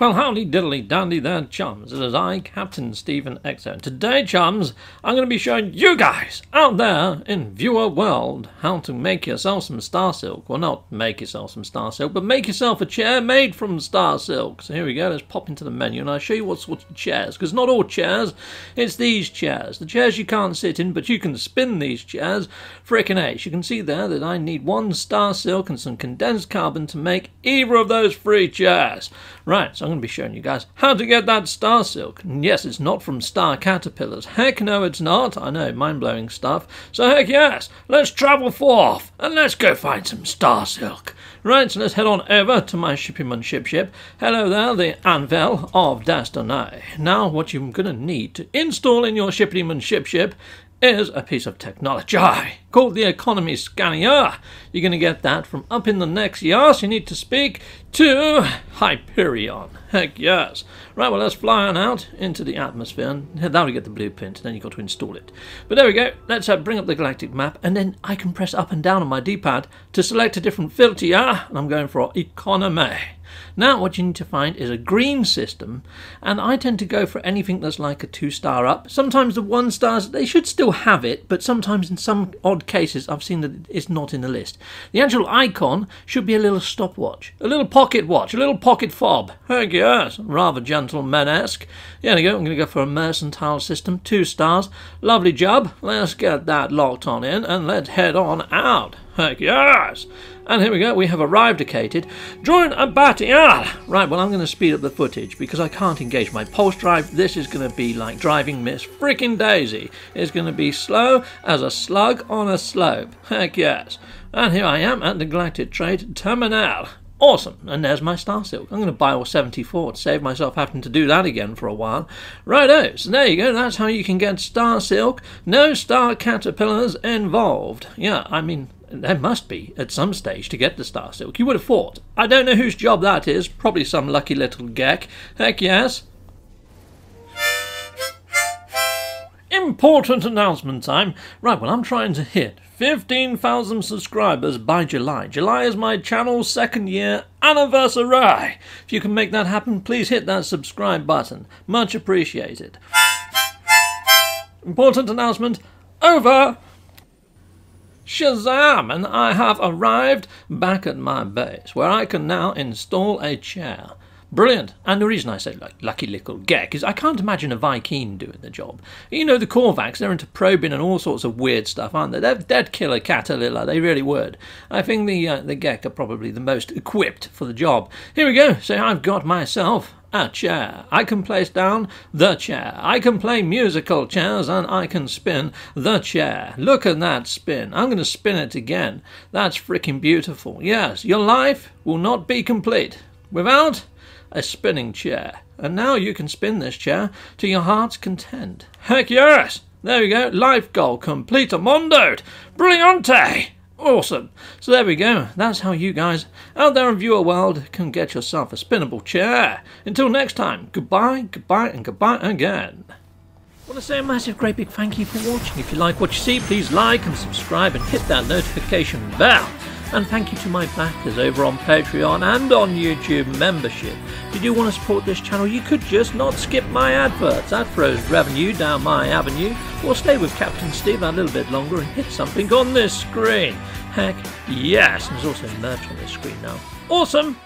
Well, howdy diddly dandy there, chums. It is I, Captain Stephen Exo. And today, chums, I'm going to be showing you guys out there in viewer world how to make yourself some star silk. Well, not make yourself some star silk, but make yourself a chair made from star silk. So here we go. Let's pop into the menu and I'll show you what sorts of chairs. Because not all chairs, it's these chairs. The chairs you can't sit in, but you can spin these chairs. Frickin' ace. You can see there that I need one star silk and some condensed carbon to make either of those three chairs. Right, so I'm going to be showing you guys how to get that star silk. And yes, it's not from star caterpillars. Heck no, it's not. I know, mind blowing stuff. So heck yes, let's travel forth and let's go find some star silk. Right, so let's head on over to my shipping ship ship. Hello there, the Anvil of Destiny. Now, what you're going to need to install in your shipping ship ship is a piece of technology called the Economy Scanner. You're going to get that from up in the Nexus. You need to speak to Hyperion. Heck yes. Right, well, let's fly on out into the atmosphere. And that'll get the blueprint, and then you've got to install it. But there we go. Let's uh, bring up the galactic map, and then I can press up and down on my D-pad to select a different filter? And I'm going for Economy. Now what you need to find is a green system, and I tend to go for anything that's like a two star up. Sometimes the one stars, they should still have it, but sometimes in some odd cases I've seen that it's not in the list. The actual icon should be a little stopwatch, a little pocket watch, a little pocket fob. Heck yes, rather gentleman-esque. There we go, I'm going to go for a mercantile system, two stars. Lovely job. Let's get that locked on in and let's head on out. Heck yes! And here we go, we have arrived located. Join a battle. Ah! Right, well, I'm going to speed up the footage because I can't engage my pulse drive. This is going to be like driving Miss Freaking Daisy. It's going to be slow as a slug on a slope. Heck yes. And here I am at the Trade Terminal. Awesome, and there's my Star Silk. I'm going to buy all 74 to save myself having to do that again for a while. Righto, so there you go, that's how you can get Star Silk. No Star Caterpillars involved. Yeah, I mean, there must be at some stage to get the Star Silk. You would have thought. I don't know whose job that is. Probably some lucky little Gek. Heck yes. Important announcement time. Right, well, I'm trying to hit 15,000 subscribers by July. July is my channel's second year anniversary. If you can make that happen, please hit that subscribe button. Much appreciated. Important announcement. Over. Shazam! And I have arrived back at my base, where I can now install a chair. Brilliant. And the reason I say like lucky little Gek is I can't imagine a Vy'keen doing the job. You know, the Korvax, they're into probing and all sorts of weird stuff, aren't they? They'd, they'd kill a they really would. I think the, uh, the Gek are probably the most equipped for the job. Here we go. So I've got myself a chair. I can place down the chair. I can play musical chairs and I can spin the chair. Look at that spin. I'm going to spin it again. That's freaking beautiful. Yes, your life will not be complete without a spinning chair. And now you can spin this chair to your heart's content. Heck yes! There we go. Life goal complete. A Mondo. Brilliante! Awesome. So there we go. That's how you guys out there in viewer world can get yourself a spinnable chair. Until next time, goodbye, goodbye, and goodbye again. I want to say a massive, great big thank you for watching. If you like what you see, please like and subscribe and hit that notification bell. And thank you to my backers over on Patreon and on YouTube membership. If you want to support this channel, you could just not skip my adverts. That throws revenue down my avenue. Or stay with Captain Steve a little bit longer and hit something on this screen. Heck, yes. There's also merch on this screen now. Awesome!